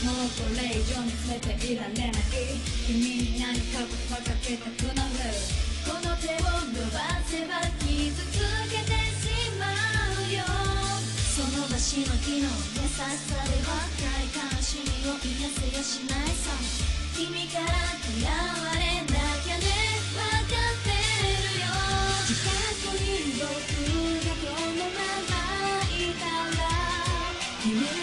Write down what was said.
もうこれ以上に触れていられない君に何か言葉かけたくなるこの手を伸ばせば傷つけてしまうよその場しのぎの優しさ。では快感しみを癒せやしないさ。君から嫌われなきゃね分かってるよ近くに僕がこのままいたら